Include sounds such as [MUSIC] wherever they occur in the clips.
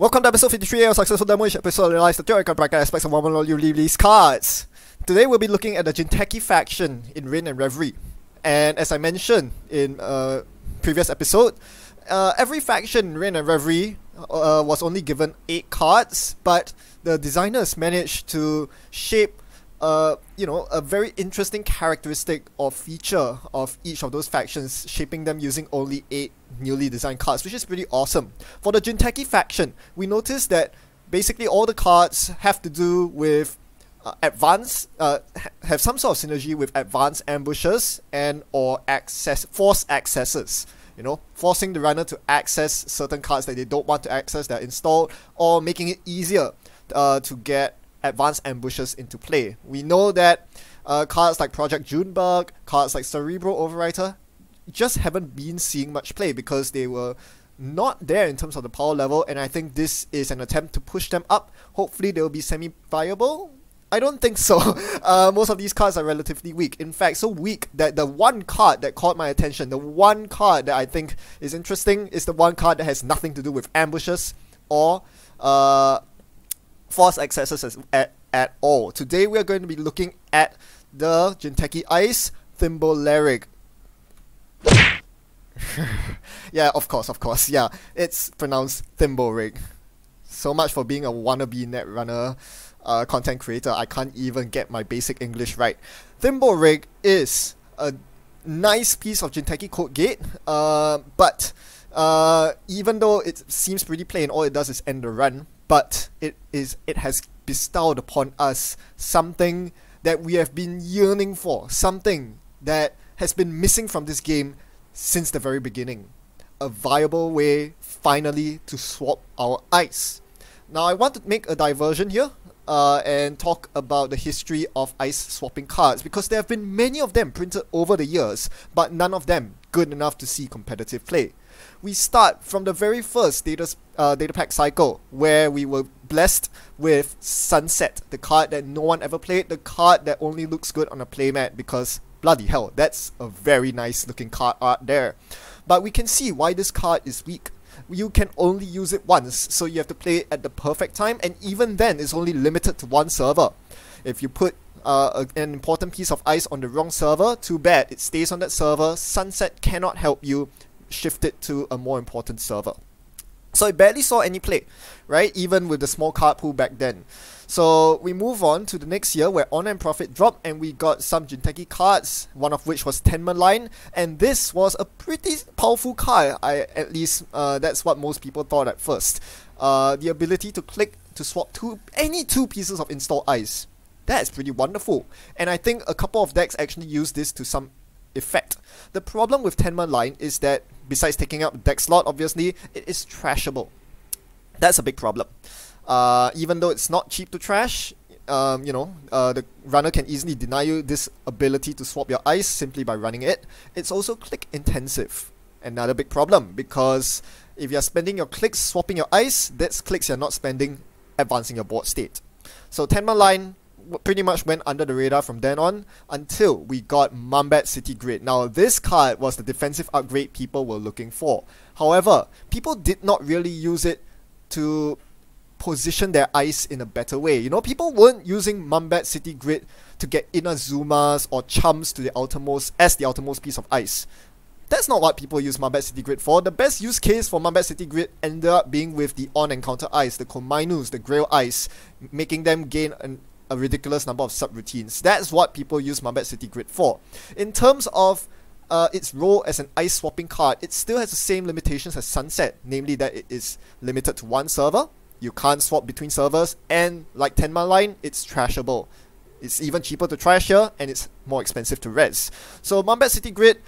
Welcome to episode 53 of Successful Demo, each episode analyze the theoretical practical aspects of one of you leave these cards. Today we'll be looking at the Jinteki faction in Reign and Reverie. And as I mentioned in a previous episode, uh, every faction in Reign and Reverie uh, was only given 8 cards, but the designers managed to shape uh, you know, a very interesting characteristic or feature of each of those factions, shaping them using only eight newly designed cards, which is pretty awesome. For the Jinteki faction, we notice that basically all the cards have to do with uh, advance, uh, ha- have some sort of synergy with advanced ambushes and or access force accesses. You know, forcing the runner to access certain cards that they don't want to access that are installed, or making it easier uh, to get advanced ambushes into play. We know that uh, cards like Project Junebug, cards like Cerebral Overwriter, just haven't been seeing much play because they were not there in terms of the power level, and I think this is an attempt to push them up. Hopefully, they'll be semi viable. I don't think so. [LAUGHS] Uh, most of these cards are relatively weak. In fact, so weak that the one card that caught my attention, the one card that I think is interesting, is the one card that has nothing to do with ambushes or uh, force accesses at, at all. Today we are going to be looking at the Jinteki Ice Thimble [LAUGHS] yeah, of course, of course. Yeah, it's pronounced Thimble Rig. So much for being a wannabe netrunner uh, content creator. I can't even get my basic English right. Thimble Rig is a nice piece of Jinteki code gate, uh, but uh, even though it seems pretty plain, all it does is end the run but it is it has bestowed upon us something that we have been yearning for, something that has been missing from this game since the very beginning. A viable way, finally, to swap our ice. Now, I want to make a diversion here uh, and talk about the history of ice swapping cards because there have been many of them printed over the years, but none of them good enough to see competitive play we start from the very first data, uh, data pack cycle where we were blessed with Sunset, the card that no one ever played, the card that only looks good on a playmat because bloody hell, that's a very nice looking card art there. But we can see why this card is weak. You can only use it once, so you have to play it at the perfect time, and even then, it's only limited to one server. If you put uh, an important piece of ice on the wrong server, too bad, it stays on that server. Sunset cannot help you shift it to a more important server. So it barely saw any play, right? Even with the small card pool back then. So we move on to the next year where Honor and Profit dropped and we got some Jinteki cards, one of which was Tenma Line, and this was a pretty powerful card. I at least uh, that's what most people thought at first. Uh, the ability to click to swap two any two pieces of installed ice. That's pretty wonderful. And I think a couple of decks actually use this to some effect. The problem with Tenma Line is that besides taking up deck slot, obviously, it is trashable. That's a big problem. Uh, even though it's not cheap to trash, um, you know, uh, the runner can easily deny you this ability to swap your ice simply by running it. It's also click intensive. Another big problem because if you're spending your clicks swapping your ice, that's clicks you're not spending advancing your board state. So Tenma Line pretty much went under the radar from then on until we got Mumbad City Grid. Now, this card was the defensive upgrade people were looking for. However, people did not really use it to position their ice in a better way. You know, people weren't using Mumbad City Grid to get inner Inazumas or chumps to the outermost as the outermost piece of ice. That's not what people use Mumbad City Grid for. The best use case for Mumbad City Grid ended up being with the on-encounter ice, the Komainus, the Grail ice, making them gain an a ridiculous number of subroutines. That's what people use Mumbad City Grid for. In terms of uh, its role as an ice swapping card, it still has the same limitations as Sunset, namely that it is limited to one server. You can't swap between servers, and like Tenma Line, it's trashable. It's even cheaper to trash here, and it's more expensive to res. So Mumbad City Grid,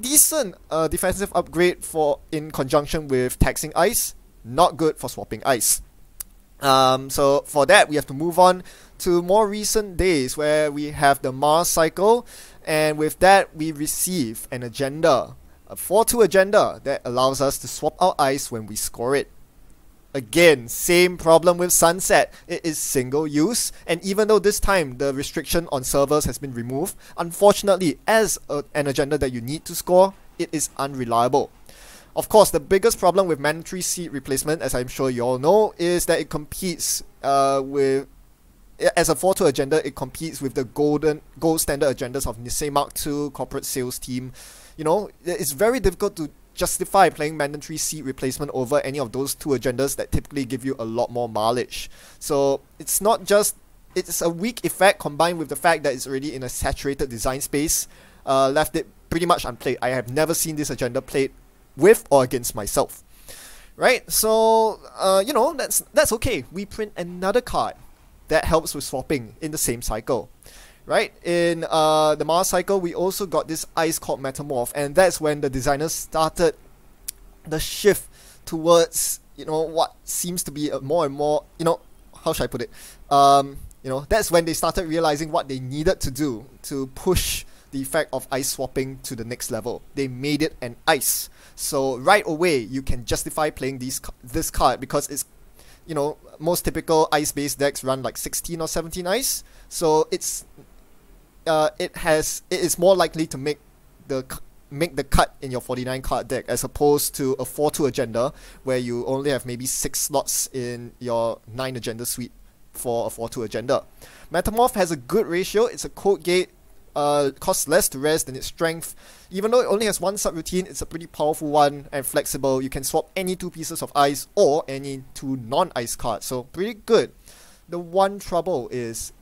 decent uh, defensive upgrade for in conjunction with taxing ice, not good for swapping ice. Um, so for that, we have to move on to more recent days where we have the Mars cycle, and with that, we receive an agenda, a 4 2 agenda that allows us to swap our ice when we score it. Again, same problem with Sunset. It is single use, and even though this time the restriction on servers has been removed, unfortunately, as a, an agenda that you need to score, it is unreliable. Of course, the biggest problem with mandatory seed replacement, as I'm sure you all know, is that it competes uh, with as a 4 2 agenda, it competes with the golden gold standard agendas of Nisei Mark II corporate sales team. You know, it's very difficult to justify playing mandatory seed replacement over any of those two agendas that typically give you a lot more mileage. So it's not just it's a weak effect combined with the fact that it's already in a saturated design space, uh, left it pretty much unplayed. I have never seen this agenda played with or against myself. Right? So uh, you know, that's that's okay. We print another card that helps with swapping in the same cycle. Right? In uh, the Mars cycle, we also got this ice called Metamorph, and that's when the designers started the shift towards, you know, what seems to be a more and more, you know, how should I put it? Um, you know, that's when they started realizing what they needed to do to push the effect of ice swapping to the next level. They made it an ice. So right away, you can justify playing these this card because it's you know, most typical ice-based decks run like 16 or 17 ice, so it's uh, it has it is more likely to make the make the cut in your 49 card deck as opposed to a 4-2 agenda where you only have maybe 6 slots in your 9 agenda suite for a 4-2 agenda. Metamorph has a good ratio, it's a code gate uh, costs less to rest than its strength. Even though it only has one subroutine, it's a pretty powerful one and flexible. You can swap any two pieces of ice or any two non-ice cards, so pretty good. The one trouble is,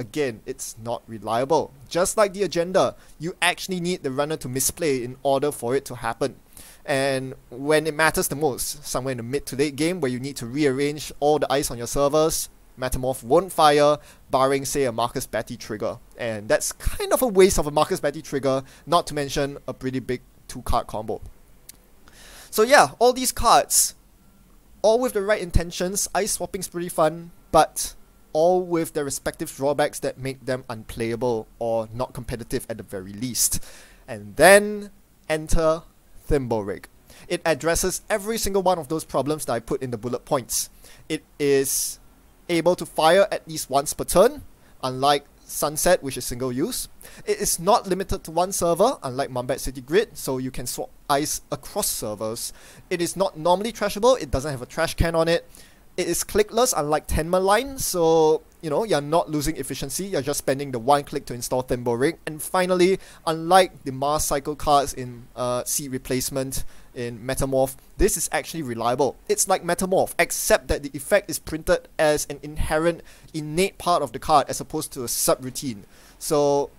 again, it's not reliable. Just like the agenda, you actually need the runner to misplay in order for it to happen. And when it matters the most, somewhere in the mid to late game where you need to rearrange all the ice on your servers, Metamorph won't fire, barring, say, a Marcus Batty trigger. And that's kind of a waste of a Marcus Batty trigger, not to mention a pretty big two card combo. So, yeah, all these cards, all with the right intentions, ice swapping's pretty fun, but all with their respective drawbacks that make them unplayable or not competitive at the very least. And then enter Thimble Rig. It addresses every single one of those problems that I put in the bullet points. It is able to fire at least once per turn, unlike Sunset, which is single use. It is not limited to one server, unlike Mumbad City Grid, so you can swap ice across servers. It is not normally trashable, it doesn't have a trash can on it. It is clickless, unlike Tenma Line, so you know you're not losing efficiency, you're just spending the one click to install Thimble Rig. And finally, unlike the Mars Cycle cards in uh, Seed Replacement, in Metamorph, this is actually reliable. It's like Metamorph, except that the effect is printed as an inherent, innate part of the card as opposed to a subroutine. So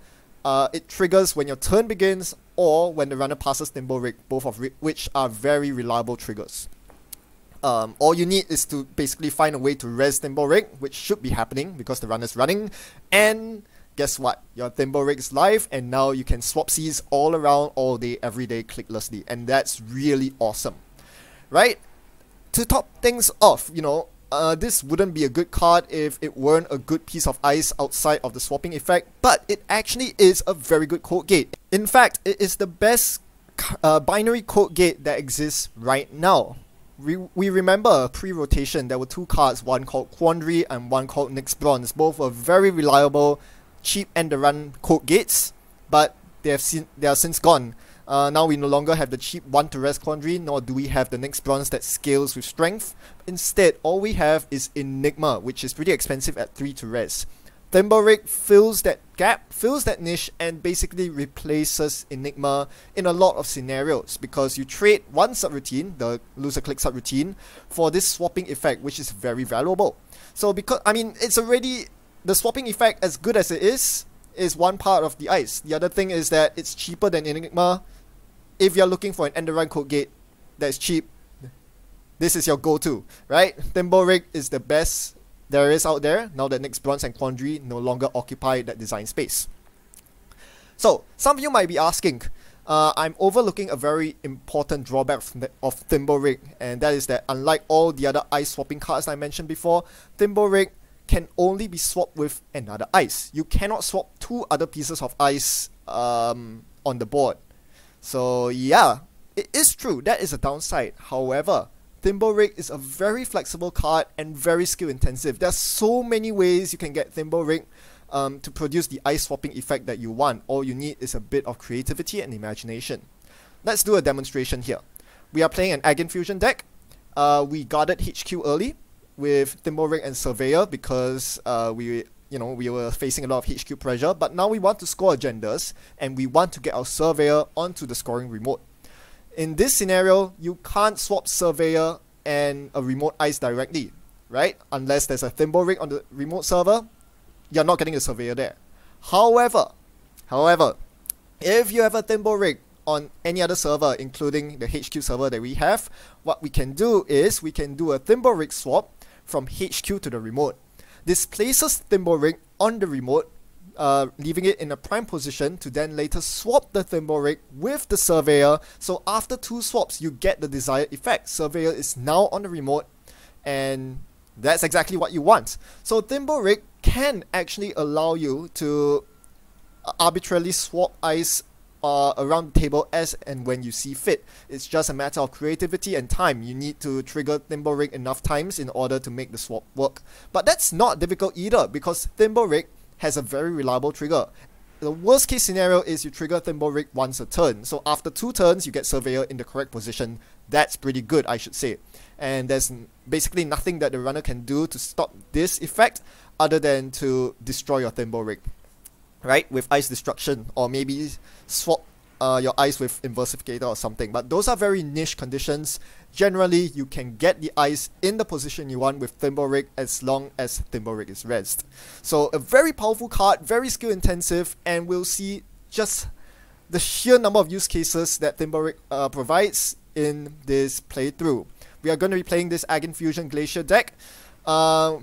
uh, it triggers when your turn begins or when the runner passes Thimble Rig, both of which are very reliable triggers. Um, all you need is to basically find a way to res Thimble Rig, which should be happening because the runner's running, and guess what? Your Thimble Rig is live, and now you can swap seas all around, all day, every day, clicklessly, and that's really awesome, right? To top things off, you know, uh, this wouldn't be a good card if it weren't a good piece of ice outside of the swapping effect, but it actually is a very good code gate. In fact, it is the best uh, binary code gate that exists right now. We, we remember pre-rotation, there were two cards, one called Quandary and one called NEXT Bronze. Both were very reliable, cheap end to run code gates, but they have seen they are since gone. Uh, now we no longer have the cheap one to rest quandary, nor do we have the NEXT Bronze that scales with strength. Instead, all we have is Enigma, which is pretty expensive at 3 to rest. Thimble Rig fills that gap, fills that niche, and basically replaces Enigma in a lot of scenarios because you trade one subroutine, the loser click subroutine, for this swapping effect, which is very valuable. So because I mean it's already the swapping effect, as good as it is, is one part of the ice. The other thing is that it's cheaper than Enigma. If you're looking for an end run code gate that's cheap, this is your go-to, right? Thimble Rig is the best there is out there now that NEXT Bronze and Quandary no longer occupy that design space. So, some of you might be asking, uh, I'm overlooking a very important drawback of Thimble Rig, and that is that unlike all the other ice swapping cards I mentioned before, Thimble Rig can only be swapped with another ice. You cannot swap two other pieces of ice um, on the board. So yeah, it is true, that is a downside. However, Thimble Rig is a very flexible card and very skill intensive. There's so many ways you can get Thimble Rig um, to produce the ice swapping effect that you want. All you need is a bit of creativity and imagination. Let's do a demonstration here. we are playing an AgInfusion deck. Uh, we guarded HQ early with Thimble and Surveyor because uh, we you know we were facing a lot of HQ pressure, but now we want to score agendas and we want to get our Surveyor onto the scoring remote. In this scenario, you can't swap Surveyor and a remote ice directly, right? Unless there's a Thimble Rig on the remote server, you're not getting a Surveyor there. However, however, if you have a Thimble Rig on any other server, including the HQ server that we have, what we can do is we can do a Thimble Rig swap from HQ to the remote. This places Thimble Rig on the remote, uh, leaving it in a prime position to then later swap the Thimble Rig with the Surveyor. So after two swaps, you get the desired effect. Surveyor is now on the remote, and that's exactly what you want. So Thimble Rig can actually allow you to arbitrarily swap ice uh, around the table as and when you see fit. It's just a matter of creativity and time. You need to trigger Thimble Rig enough times in order to make the swap work. But that's not difficult either because Thimble Rig has a very reliable trigger. The worst case scenario is you trigger Thimble Rig once a turn. So after two turns, you get Surveyor in the correct position. That's pretty good, I should say. And there's basically nothing that the runner can do to stop this effect other than to destroy your Thimble Rig right, with ice destruction, or maybe swap uh, your ice with inversificator or something. But those are very niche conditions. Generally, you can get the ice in the position you want with Thimble Rig as long as Thimble Rig is rezzed. So a very powerful card, very skill intensive, and we'll see just the sheer number of use cases that Thimble Rig uh, provides in this playthrough. We are going to be playing this AgInfusion Glacier deck. Uh,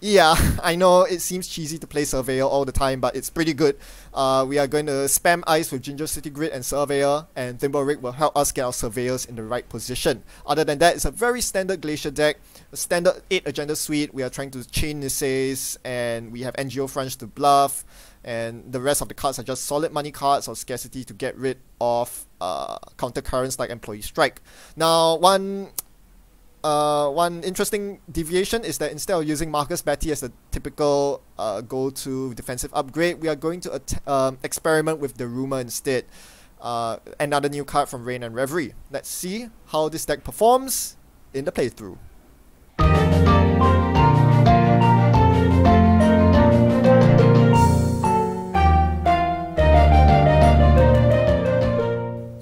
yeah, [LAUGHS] I know it seems cheesy to play Surveyor all the time, but it's pretty good. Uh, we are going to spam ice with Jinja City Grid and Surveyor, and Thimble Rig will help us get our Surveyors in the right position. Other than that, it's a very standard Glacier deck, a standard 8 agenda suite. We are trying to chain Niseis, and we have NGO Fronts to bluff, and the rest of the cards are just solid money cards or scarcity to get rid of uh, counter currents like Employee Strike. Now, one uh, one interesting deviation is that instead of using Marcus Batty as the typical uh, go-to defensive upgrade, we are going to um, experiment with Daruma instead. Uh, another new card from Reign and Reverie. Let's see how this deck performs in the playthrough.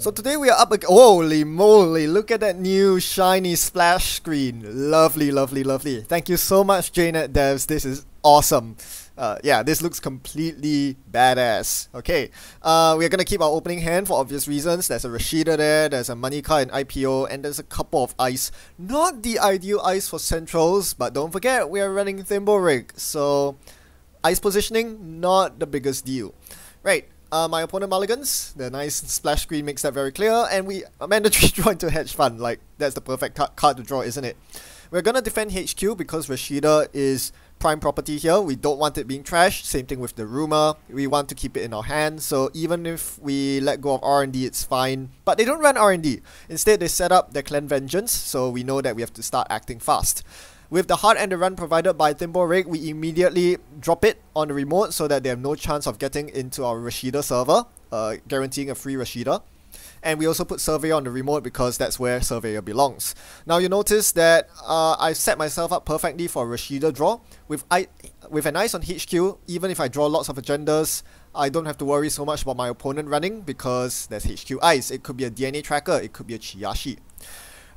So today we are up again. Holy moly, look at that new shiny splash screen. Lovely, lovely, lovely. Thank you so much, JNet Devs. This is awesome. Uh, yeah, this looks completely badass. Okay, uh, we're gonna keep our opening hand for obvious reasons. There's a Rashida there, there's a money in IPO, and there's a couple of ice. Not the ideal ice for centrals, but don't forget we are running Thimble Rig, so ice positioning not the biggest deal. Right, uh, my opponent mulligans. The nice splash screen makes that very clear, and we mandatory [LAUGHS] draw into hedge fund. Like that's the perfect ca- card to draw, isn't it? We're gonna defend HQ because Rashida is prime property here. We don't want it being trashed. Same thing with Daruma. We want to keep it in our hand. So even if we let go of R&D, it's fine. But they don't run R&D. Instead, they set up their clan vengeance. So we know that we have to start acting fast. With the hard and the run provided by Thimble Rig, we immediately drop it on the remote so that they have no chance of getting into our Rashida server, uh, guaranteeing a free Rashida. And we also put Surveyor on the remote because that's where Surveyor belongs. Now you notice that uh, I set myself up perfectly for Rashida draw. With, I, with an ice on HQ, even if I draw lots of agendas, I don't have to worry so much about my opponent running because there's HQ ice. It could be a DNA tracker, it could be a Chiyashi.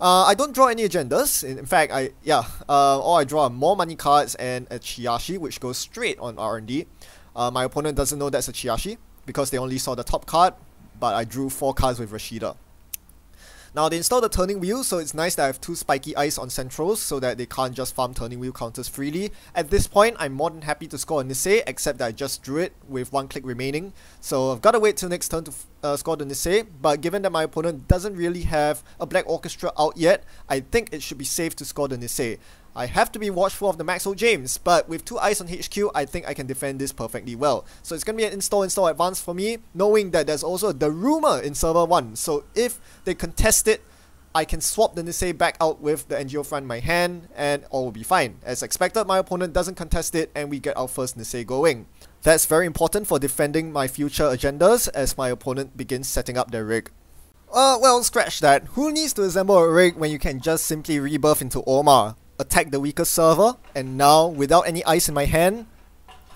Uh, I don't draw any agendas. In, in fact, I yeah, uh, all I draw are more money cards and a Chiyashi, which goes straight on R&D. Uh, my opponent doesn't know that's a Chiyashi because they only saw the top card, but I drew four cards with Rashida. Now they installed the turning wheel, so it's nice that I have two spiky eyes on centrals so that they can't just farm turning wheel counters freely. At this point, I'm more than happy to score a Nisei, except that I just drew it with one click remaining. So I've got to wait till next turn to uh, score the Nisei, but given that my opponent doesn't really have a Black Orchestra out yet, I think it should be safe to score the Nisei. I have to be watchful of the Maxwell James, but with two eyes on HQ, I think I can defend this perfectly well. So it's going to be an install install advance for me, knowing that there's also Daruma in server 1. So if they contest it, I can swap the Nisei back out with the NGO front in my hand, and all will be fine. As expected, my opponent doesn't contest it, and we get our first Nisei going. That's very important for defending my future agendas as my opponent begins setting up their rig. Uh, well, scratch that. Who needs to assemble a rig when you can just simply rebirth into Omar, attack the weaker server, and now, without any ice in my hand,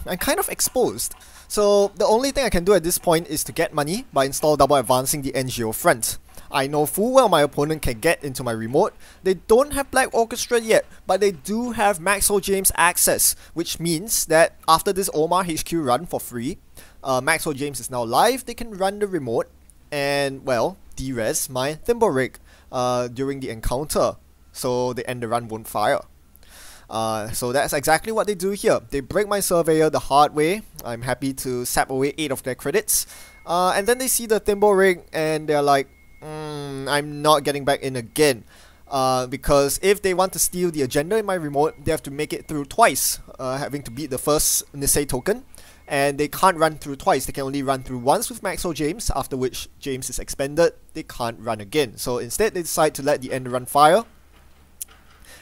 I'm kind of exposed. So the only thing I can do at this point is to get money by install double advancing the NGO front. I know full well my opponent can get into my remote. They don't have Black Orchestra yet, but they do have Maxwell James access, which means that after this Omar HQ run for free, uh, Maxwell James is now live, they can run the remote and, well, de-res my Thimble Rig uh, during the encounter, so the end run won't fire. Uh, so that's exactly what they do here. They break my surveyor the hard way. I'm happy to sap away 8 of their credits. Uh, and then they see the Thimble Rig and they're like, mm, I'm not getting back in again. Uh, because if they want to steal the agenda in my remote, they have to make it through twice, uh, having to beat the first Nisei token. And they can't run through twice, they can only run through once with Maxwell James, after which James is expended, they can't run again. So instead they decide to let the end run fire,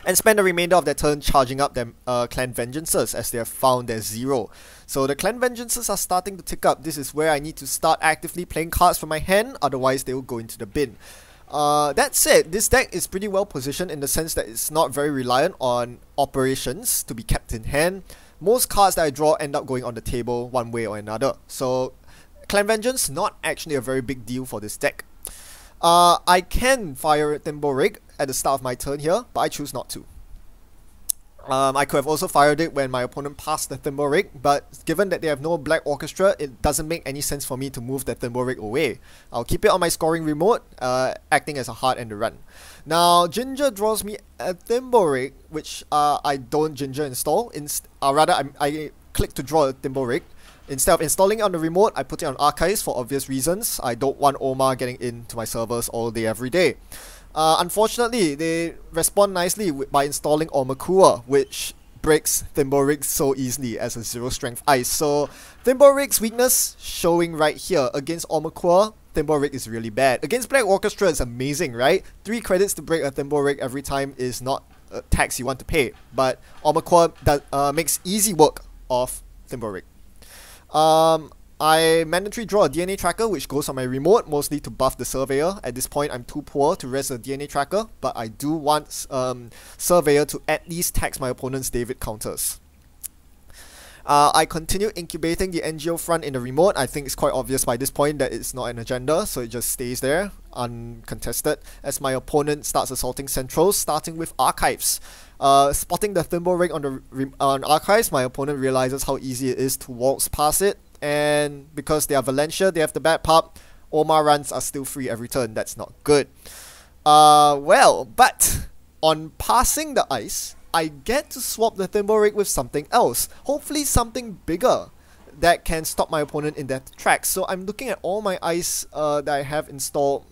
and spend the remainder of their turn charging up their uh, clan vengeances as they have found their zero. So the clan vengeances are starting to tick up. This is where I need to start actively playing cards from my hand, otherwise they will go into the bin. Uh, that said, this deck is pretty well positioned in the sense that it's not very reliant on operations to be kept in hand. Most cards that I draw end up going on the table one way or another. So Clan Vengeance not actually a very big deal for this deck. Uh, I can fire Thimble Rig at the start of my turn here, but I choose not to. Um, I could have also fired it when my opponent passed the Thimble Rig, but given that they have no Black Orchestra, it doesn't make any sense for me to move the Thimble Rig away. I'll keep it on my scoring remote, uh, acting as a hard end run. Now, Jinja draws me a Thimble Rig, which uh, I don't Jinja install. Inst uh, rather, I, I click to draw a Thimble Rig. Instead of installing it on the remote, I put it on archives for obvious reasons. I don't want Omar getting into my servers all day every day. Uh, unfortunately, they respond nicely by installing Aumakua, which breaks Thimble so easily as a zero strength ice. So Thimble weakness showing right here against Aumakua. Thimble is really bad. Against Black Orchestra, it's amazing, right? Three credits to break a Thimble every time is not a tax you want to pay, but Aumakua does, uh, makes easy work of Thimble Um, I mandatory draw a DNA tracker which goes on my remote, mostly to buff the Surveyor. At this point, I'm too poor to res a DNA tracker, but I do want um, Surveyor to at least tax my opponent's David counters. Uh, I continue incubating the NGO front in the remote. I think it's quite obvious by this point that it's not an agenda, so it just stays there, uncontested, as my opponent starts assaulting centrals, starting with archives. Uh, spotting the thimble rig on the on archives, my opponent realizes how easy it is to waltz past it, and because they are Valencia, they have the bad pop. Omar runs are still free every turn. That's not good. Uh, well, but on passing the ice, I get to swap the Thimble Rig with something else. Hopefully something bigger that can stop my opponent in that track. So I'm looking at all my ice uh, that I have installed.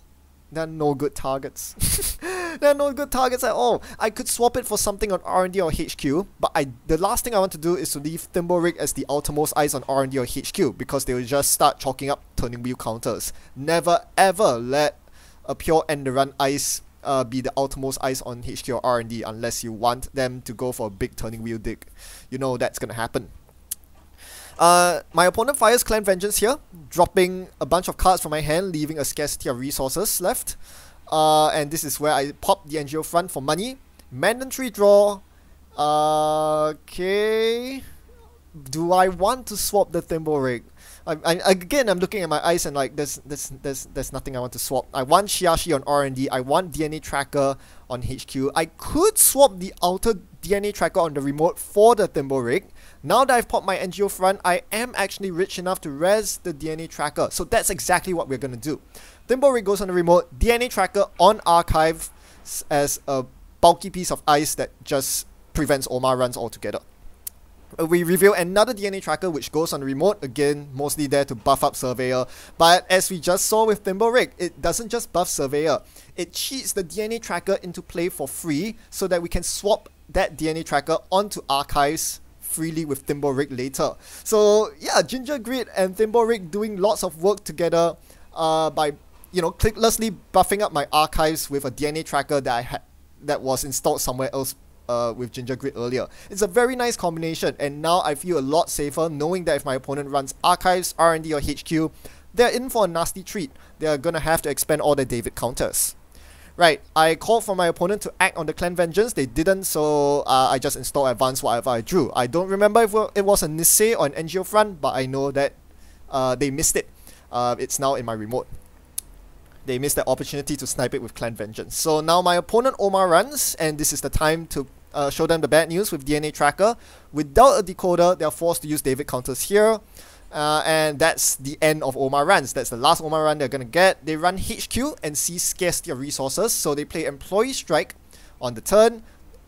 They're no good targets. [LAUGHS] They're no good targets at all. I could swap it for something on R&D or HQ, but I the last thing I want to do is to leave Thimble Rig as the outermost ice on R&D or HQ because they will just start chalking up turning wheel counters. Never ever let a pure end run ice uh, be the outermost ice on HQ or R&D unless you want them to go for a big turning wheel dig. You know that's gonna happen. Uh, my opponent fires Clan Vengeance here, dropping a bunch of cards from my hand, leaving a scarcity of resources left. Uh, and this is where I pop the NGO front for money. Mandatory draw. Uh, okay. Do I want to swap the Thimble Rig? I, I, again, I'm looking at my eyes and like, there's, there's, there's, there's nothing I want to swap. I want Chiyashi on R&D. I want DNA Tracker on HQ. I could swap the outer DNA Tracker on the remote for the Thimble Rig. Now that I've popped my NGO front, I am actually rich enough to res the DNA Tracker. So that's exactly what we're going to do. Thimble Rig goes on the remote, DNA Tracker on Archive as a bulky piece of ice that just prevents Omar runs altogether. Uh, we reveal another DNA tracker which goes on the remote, again, mostly there to buff up Surveyor. But as we just saw with Thimble Rig, it doesn't just buff Surveyor, it cheats the DNA tracker into play for free so that we can swap that DNA tracker onto archives freely with Thimble Rig later. So yeah, Jinja Grid and Thimble Rig doing lots of work together uh, by you know clicklessly buffing up my archives with a DNA tracker that I had that was installed somewhere else uh, with Jinja Grid earlier. It's a very nice combination, and now I feel a lot safer knowing that if my opponent runs Archives, R&D, or HQ, they're in for a nasty treat. They're gonna have to expend all their David counters. Right, I called for my opponent to act on the Clan Vengeance. They didn't, so uh, I just installed Advance whatever I drew. I don't remember if it was a Nisei or an NGO front, but I know that uh, they missed it. Uh, it's now in my remote. They missed the opportunity to snipe it with Clan Vengeance. So now my opponent Omar runs, and this is the time to uh, show them the bad news with DNA Tracker. Without a decoder, they're forced to use David counters here. Uh, and that's the end of Omar runs. That's the last Omar run they're gonna get. They run HQ and see scarcity of resources, so they play Employee Strike on the turn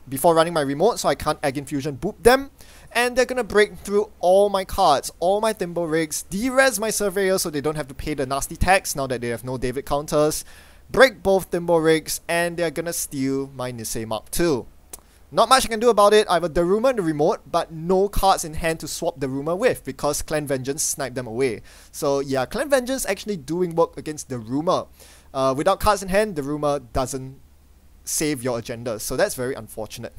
before running my remote, so I can't AgInfusion boop them. And they're gonna break through all my cards, all my Thimble rigs, de-res my Surveyor so they don't have to pay the nasty tax now that they have no David counters, break both Thimble rigs, and they're gonna steal my Nisei Mark II. Not much I can do about it. I have a Daruma in the remote, but no cards in hand to swap Daruma with because Clan Vengeance sniped them away. So yeah, Clan Vengeance actually doing work against Daruma. Uh, without cards in hand, Daruma doesn't save your agenda. So that's very unfortunate.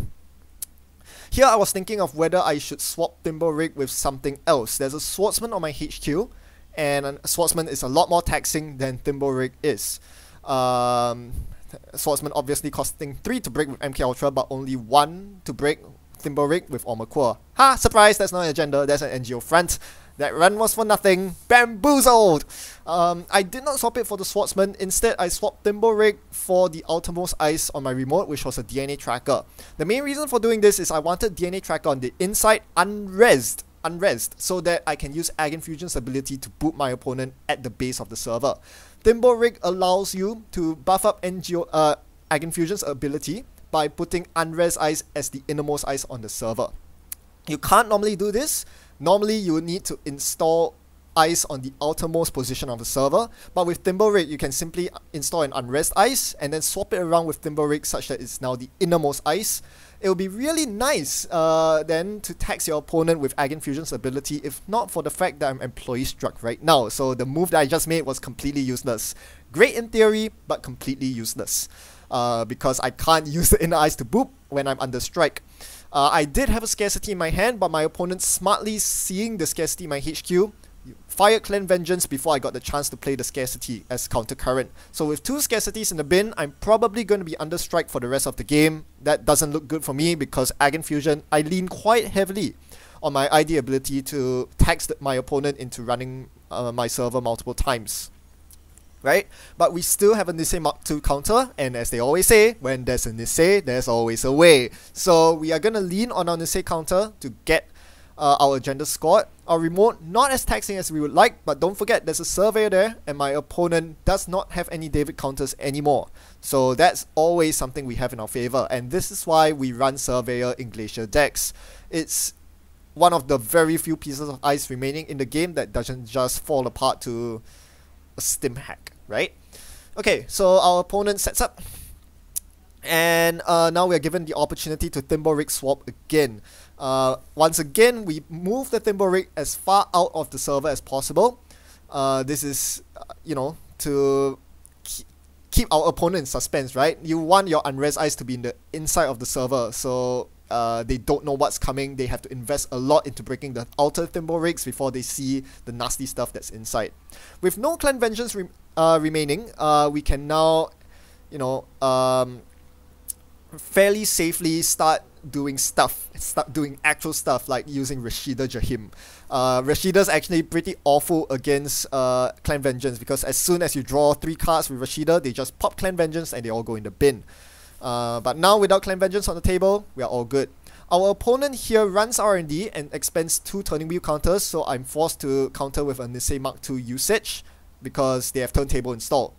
Here I was thinking of whether I should swap Thimble Rig with something else. There's a Swordsman on my HQ, and a Swordsman is a lot more taxing than Thimble Rig is. Um, Swordsman obviously costing 3 to break with MK Ultra, but only 1 to break Thimble Rig with Aumakua. Ha! Surprise! That's not an agenda, that's an NGO front. That run was for nothing. Bamboozled! Um, I did not swap it for the Swordsman. Instead, I swapped Thimble Rig for the Outermost Ice on my remote, which was a DNA tracker. The main reason for doing this is I wanted DNA tracker on the inside unresed unrest so that I can use AgInfusion's ability to boot my opponent at the base of the server. Thimble Rig allows you to buff up NGO, uh, ability by putting Unres Ice as the innermost ice on the server. You can't normally do this. Normally, you need to install ice on the outermost position of the server, but with Thimble Rig, you can simply install an unrest ice and then swap it around with Thimble Rig such that it's now the innermost ice. It would be really nice uh, then to tax your opponent with AgInfusion's ability if not for the fact that I'm employee struck right now. So the move that I just made was completely useless. Great in theory, but completely useless. Uh, because I can't [LAUGHS] use the inner eyes to boop when I'm under strike. Uh, I did have a scarcity in my hand, but my opponent smartly seeing the scarcity in my HQ fired Clan Vengeance before I got the chance to play the Scarcity as counter current. So with two Scarcities in the bin, I'm probably going to be under strike for the rest of the game. That doesn't look good for me because AgInfusion, I lean quite heavily on my ID ability to tax my opponent into running uh, my server multiple times. Right? But we still have a Nisei Mark II counter, and as they always say, when there's a Nisei, there's always a way. So we are gonna lean on our Nisei counter to get uh, our agenda scored. Our remote, not as taxing as we would like, but don't forget there's a surveyor there, and my opponent does not have any David counters anymore. So that's always something we have in our favor, and this is why we run surveyor in Glacier decks. It's one of the very few pieces of ice remaining in the game that doesn't just fall apart to a stim hack, right? Okay, so our opponent sets up. And uh, now we are given the opportunity to Thimble Rig swap again. Uh, once again, we move the Thimble Rig as far out of the server as possible. Uh, this is, uh, you know, to keep our opponent in suspense, right? You want your unrest eyes to be in the inside of the server, so uh, they don't know what's coming. They have to invest a lot into breaking the outer Thimble Rigs before they see the nasty stuff that's inside. With no Clan Vengeance re uh, remaining, uh, we can now, you know, um, fairly safely start doing stuff, start doing actual stuff like using Rashida Jaheem. Uh, Rashida's actually pretty awful against uh, Clan Vengeance because as soon as you draw three cards with Rashida, they just pop Clan Vengeance and they all go in the bin. Uh, but now without Clan Vengeance on the table, we are all good. Our opponent here runs R&D and expends two turning wheel counters, so I'm forced to counter with a Nisei Mark II usage because they have turntable installed.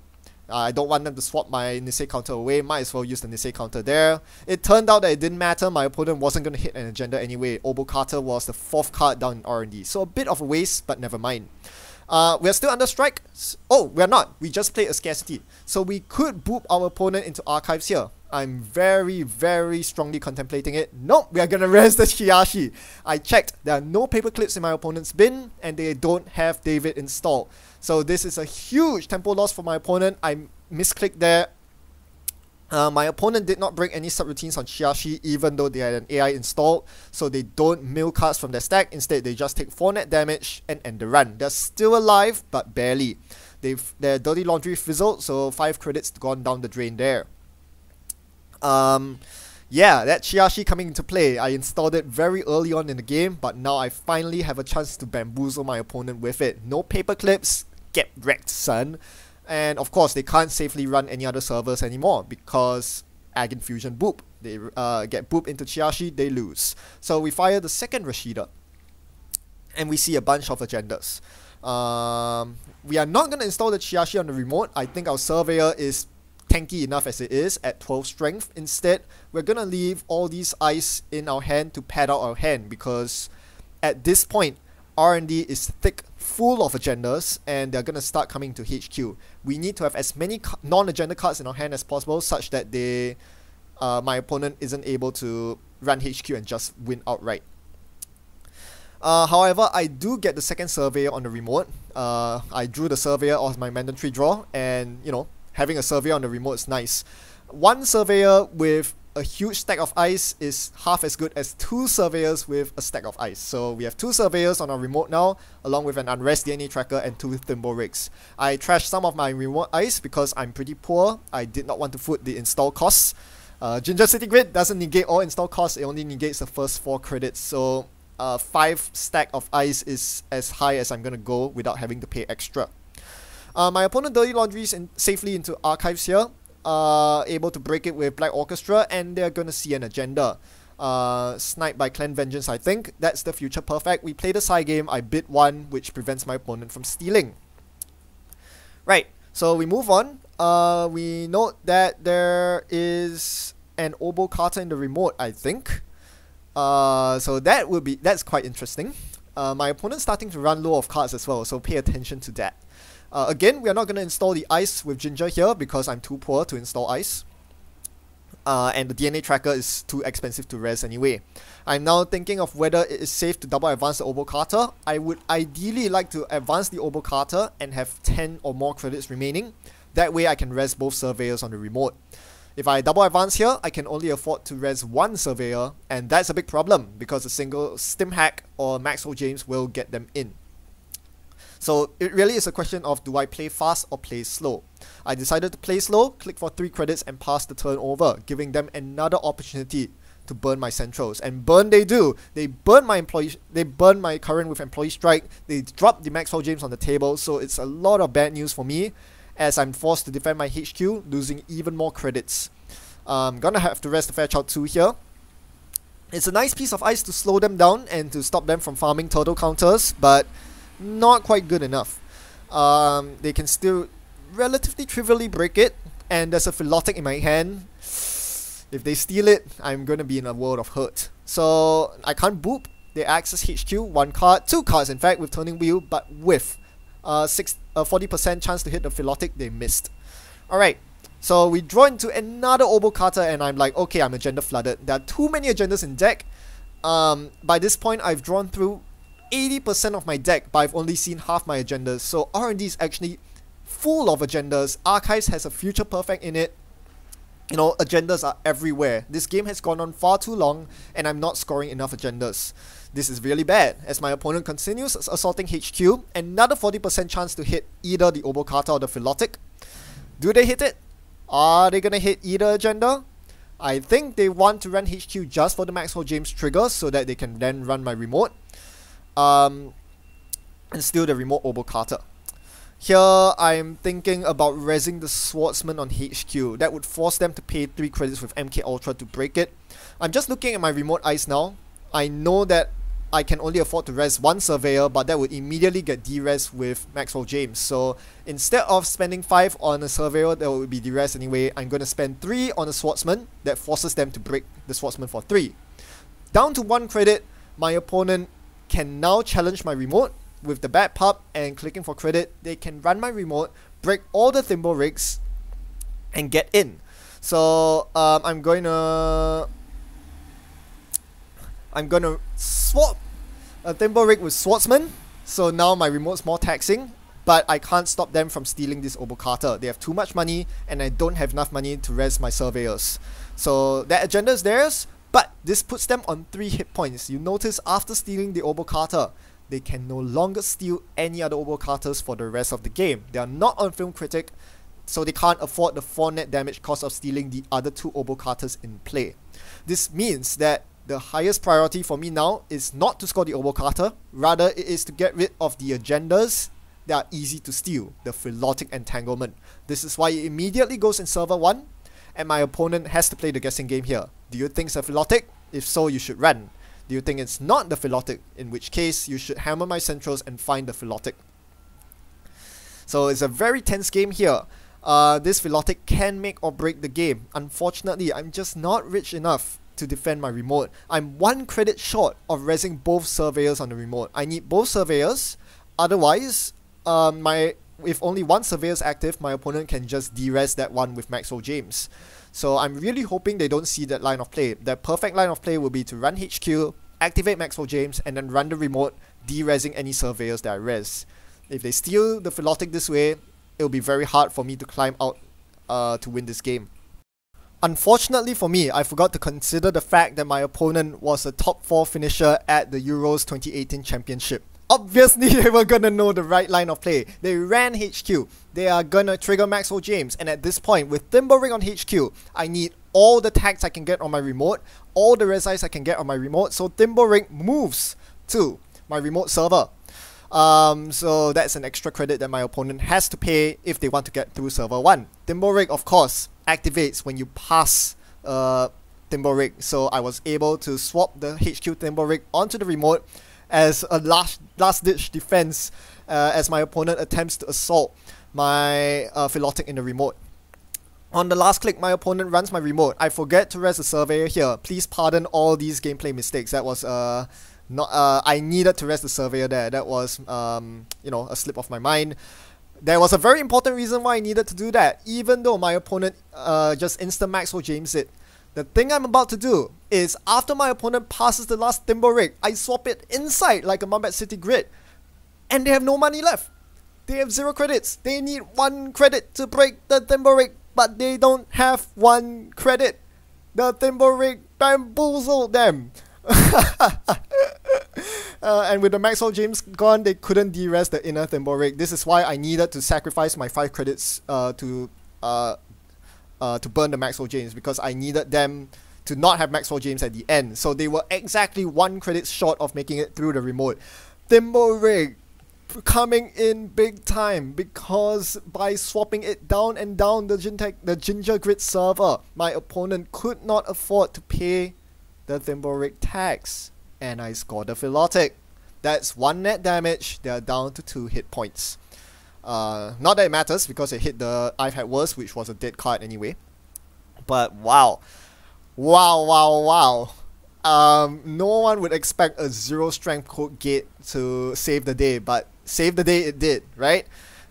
I don't want them to swap my Nisei counter away, might as well use the Nisei counter there. It turned out that it didn't matter, my opponent wasn't going to hit an agenda anyway. Obokata was the fourth card down in R&D, so a bit of a waste, but never mind. Uh, we're still under strike. Oh, we're not. We just played a scarcity. So we could boop our opponent into archives here. I'm very, very strongly contemplating it. Nope, we are gonna [LAUGHS] res the Chiyashi. I checked, there are no paper clips in my opponent's bin, and they don't have David installed. So this is a huge tempo loss for my opponent. I misclicked there. Uh, my opponent did not bring any subroutines on Chiyashi even though they had an AI installed, so they don't mill cards from their stack, instead they just take 4 net damage and end the run. They're still alive, but barely. They've Their Dirty Laundry fizzled, so 5 credits gone down the drain there. Um, yeah, that Chiyashi coming into play, I installed it very early on in the game, but now I finally have a chance to bamboozle my opponent with it. No paper clips, get wrecked son. And of course, they can't safely run any other servers anymore because AgInfusion boop. They uh, get boop into Chiyashi, they lose. So we fire the second Rashida. And we see a bunch of agendas. Um, we are not going to install the Chiyashi on the remote. I think our Surveyor is tanky enough as it is at 12 strength. Instead, we're going to leave all these ice in our hand to pad out our hand because at this point, R&D is thick full of agendas and they're going to start coming to HQ. We need to have as many non-agenda cards in our hand as possible such that they, uh, my opponent isn't able to run HQ and just win outright. Uh, however, I do get the second surveyor on the remote. Uh, I drew the surveyor as my mandatory draw and, you know, having a surveyor on the remote is nice. One surveyor with a huge stack of ice is half as good as two surveyors with a stack of ice. So we have two surveyors on our remote now, along with an unrest DNA tracker and two thimble rigs. I trashed some of my remote ice because I'm pretty poor. I did not want to foot the install costs. Uh, Jinja City Grid doesn't negate all install costs, it only negates the first four credits. So uh, five stack of ice is as high as I'm gonna go without having to pay extra. Uh, my opponent dirty laundries in safely into archives here uh, able to break it with Black Orchestra, and they're gonna see an agenda. Uh, sniped by Clan Vengeance, I think. That's the future perfect. We play the side game, I bid one, which prevents my opponent from stealing. Right, so we move on. Uh, we note that there is an Obokata in the remote, I think. Uh, so that would be that's quite interesting. Uh, my opponent's starting to run low of cards as well, so pay attention to that. Uh, again, we are not going to install the ice with Jinja here because I'm too poor to install ice. Uh, and the DNA tracker is too expensive to res anyway. I'm now thinking of whether it is safe to double advance the Obokata. I would ideally like to advance the Obokata and have 10 or more credits remaining. That way I can res both surveyors on the remote. If I double advance here, I can only afford to res one surveyor, and that's a big problem because a single stim hack or Maxwell James will get them in. So it really is a question of do I play fast or play slow. I decided to play slow, click for 3 credits and pass the turn over, giving them another opportunity to burn my centrals. And burn they do. They burn my employee they burn my current with employee strike. They drop the Maxwell James on the table, so it's a lot of bad news for me as I'm forced to defend my HQ, losing even more credits. I'm gonna have to rest the Fairchild 2 here. It's a nice piece of ice to slow them down and to stop them from farming turtle counters, but not quite good enough. Um, they can still relatively trivially break it, and there's a Philotic in my hand. If they steal it, I'm gonna be in a world of hurt. So I can't boop. They access HQ, one card, two cards in fact, with Turning Wheel, but with uh, six, uh, 40% chance to hit the Philotic, they missed. Alright, so we draw into another Obokata, and I'm like, okay, I'm agenda flooded. There are too many agendas in deck. Um, by this point, I've drawn through 80% of my deck, but I've only seen half my agendas. So R&D is actually full of agendas. Archives has a future perfect in it. You know, agendas are everywhere. This game has gone on far too long, and I'm not scoring enough agendas. This is really bad, as my opponent continues assaulting HQ, another 40% chance to hit either the Obokata or the Philotic. Do they hit it? Are they gonna hit either agenda? I think they want to run HQ just for the Maxwell James trigger so that they can then run my remote um, and steal the remote Obokata. Here, I'm thinking about resing the Swordsman on HQ. That would force them to pay 3 credits with MK Ultra to break it. I'm just looking at my remote eyes now. I know that I can only afford to res one Surveyor, but that would immediately get de-res with Maxwell James. So instead of spending 5 on a Surveyor that would be de-res anyway, I'm going to spend 3 on a Swordsman. That forces them to break the Swordsman for 3. Down to 1 credit, my opponent can now challenge my remote with the bad pup and clicking for credit. They can run my remote, break all the thimble rigs, and get in. So um, I'm going to I'm gonna swap a thimble rig with swordsman. So now my remote's more taxing. but I can't stop them from stealing this Obokata. They have too much money, and I don't have enough money to res my surveyors. So that agenda is theirs, but this puts them on 3 hit points. You notice after stealing the Obokata, they can no longer steal any other Obokatas for the rest of the game. They are not on Film Critic, so they can't afford the 4 net damage cost of stealing the other two Obokatas in play. This means that the highest priority for me now is not to score the Obokata, rather it is to get rid of the agendas that are easy to steal, the Philotic Entanglement. This is why it immediately goes in server 1, and my opponent has to play the guessing game here. Do you think it's a Philotic? If so, you should run. Do you think it's not the Philotic? In which case, you should hammer my centrals and find the Philotic. So it's a very tense game here. Uh, this Philotic can make or break the game. Unfortunately, I'm just not rich enough to defend my remote. I'm one credit short of resing both surveyors on the remote. I need both surveyors, otherwise, um, my if only one surveyor is active, my opponent can just de-res that one with Maxwell James. So I'm really hoping they don't see that line of play. The perfect line of play will be to run HQ, activate Maxwell James, and then run the remote, de-resing any surveyors that I res. If they steal the Philotic this way, it'll be very hard for me to climb out uh, to win this game. Unfortunately for me, I forgot to consider the fact that my opponent was a top 4 finisher at the Euros 2018 Championship. Obviously, [LAUGHS] they were gonna know the right line of play. They ran HQ. They are gonna trigger Maxwell James. And at this point, with Thimble on HQ, I need all the tags I can get on my remote, all the res I can get on my remote. So Thimble moves to my remote server. Um, so that's an extra credit that my opponent has to pay if they want to get through server 1. Thimble of course, activates when you pass uh, Thimble So I was able to swap the HQ Thimble onto the remote as a last last ditch defense uh, as my opponent attempts to assault my uh, Philotic in the remote. On the last click, my opponent runs my remote. I forget to rest the surveyor here. Please pardon all these gameplay mistakes. That was uh not uh I needed to rest the surveyor there. That was um you know a slip of my mind. There was a very important reason why I needed to do that, even though my opponent uh just instant Maxwell James it. The thing I'm about to do is after my opponent passes the last Thimble Rig, I swap it inside like a Mumbad City grid. And they have no money left. They have zero credits. They need one credit to break the Thimble Rig, but they don't have one credit. The Thimble Rig bamboozled them. [LAUGHS] uh, and with the Maxwell James gone, they couldn't de-res the inner Thimble Rig. This is why I needed to sacrifice my 5 credits uh, to uh, uh, to burn the Maxwell James because I needed them to not have Maxwell James at the end. So they were exactly one credit short of making it through the remote. Thimble Rig coming in big time because by swapping it down and down the, Jinteki, the Jinja Grid server, my opponent could not afford to pay the Thimble Rig tax. And I scored a Philotic. That's one net damage, they are down to two hit points. Uh, not that it matters because it hit the I've had worse, which was a dead card anyway. But wow, wow, wow, wow. Um, no one would expect a zero strength code gate to save the day, but save the day it did, right?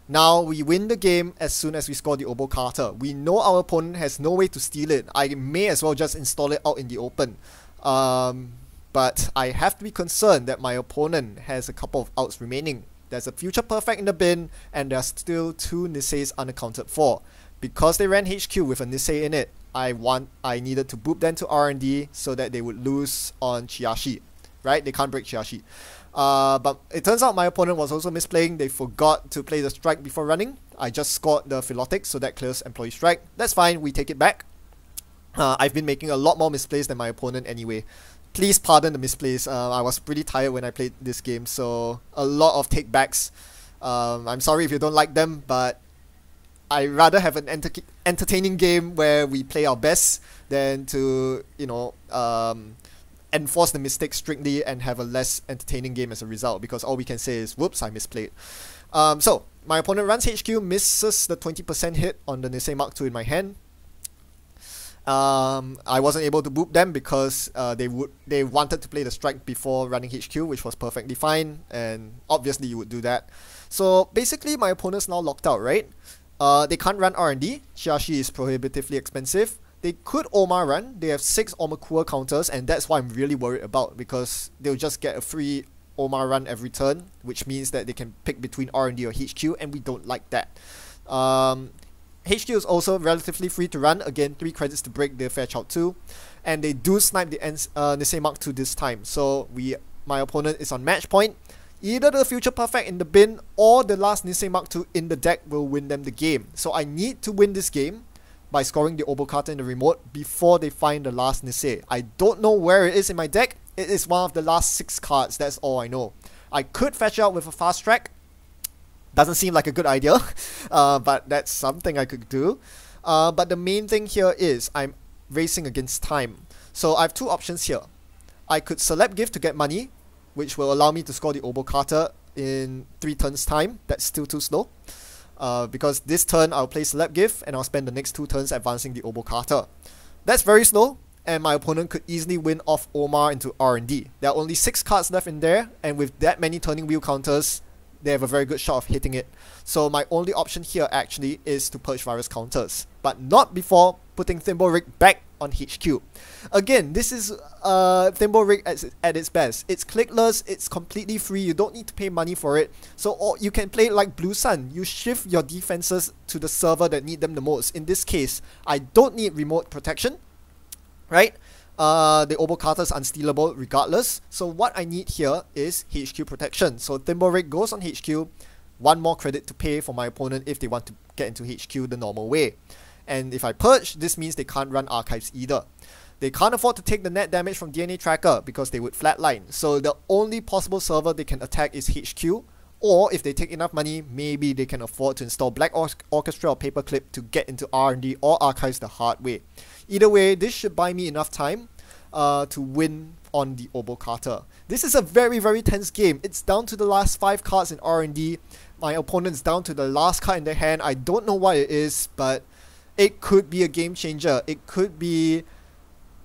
Now we win the game as soon as we score the Obokata. We know our opponent has no way to steal it. I may as well just install it out in the open. Um, but I have to be concerned that my opponent has a couple of outs remaining. There's a future perfect in the bin, and there's still two Niseis unaccounted for. Because they ran HQ with a Nisei in it, I want I needed to boop them to R&D so that they would lose on Chiyashi. Right? They can't break Chiyashi. Uh, but it turns out my opponent was also misplaying. They forgot to play the strike before running. I just scored the Philotic, so that clears employee strike. That's fine, we take it back. Uh, I've been making a lot more misplays than my opponent anyway please pardon the misplays. Uh, I was pretty tired when I played this game, so a lot of takebacks. Um, I'm sorry if you don't like them, but I rather have an enter- entertaining game where we play our best than to you know um, enforce the mistakes strictly and have a less entertaining game as a result. Because all we can say is, "Whoops, I misplayed." Um, so my opponent runs HQ, misses the 20% hit on the Nisei Mark II in my hand, um, I wasn't able to boop them because uh, they would they wanted to play the strike before running HQ, which was perfectly fine, and obviously you would do that. So basically, my opponent's now locked out, right? Uh, they can't run R&D. Chiyashi is prohibitively expensive. They could Omar run. They have six Aumakua counters, and that's what I'm really worried about because they'll just get a free Omar run every turn, which means that they can pick between R&D or HQ, and we don't like that. Um, HQ is also relatively free to run, again, 3 credits to break the Fairchild 2, and they do snipe the uh, Nisei Mark 2 this time, so we my opponent is on match point. Either the Future Perfect in the bin or the last Nisei Mark 2 in the deck will win them the game. So I need to win this game by scoring the Obokata in the remote before they find the last Nisei. I don't know where it is in my deck. It is one of the last 6 cards, that's all I know. I could fetch out with a fast track. Doesn't seem like a good idea, [LAUGHS] uh, but that's something I could do. Uh, but the main thing here is I'm racing against time. So I have two options here. I could select gift to get money, which will allow me to score the Obokata in 3 turns time. That's still too slow. Uh, because this turn I'll play select Gift and I'll spend the next 2 turns advancing the Obokata. That's very slow, and my opponent could easily win off Omar into R&D. There are only 6 cards left in there, and with that many turning wheel counters, they have a very good shot of hitting it. So my only option here actually is to purge virus counters, but not before putting Thimble Rig back on HQ. Again, this is uh, Thimble Rig at, at its best. It's clickless, it's completely free, you don't need to pay money for it. So or you can play it like Blue Sun. You shift your defenses to the server that need them the most. In this case, I don't need remote protection, right? Uh, the Obokata is unstealable regardless. So what I need here is HQ protection. So Thimble Rig goes on HQ, one more credit to pay for my opponent if they want to get into HQ the normal way. And if I purge, this means they can't run archives either. They can't afford to take the net damage from DNA Tracker because they would flatline. So the only possible server they can attack is HQ. Or if they take enough money, maybe they can afford to install Black Orchestra or Paperclip to get into R&D or archives the hard way. Either way, this should buy me enough time uh, to win on the Obokata. This is a very, very tense game. It's down to the last 5 cards in R&D. My opponent's down to the last card in their hand. I don't know what it is, but it could be a game changer. It could be